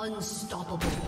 Unstoppable.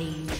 Rampage.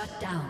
Shut down.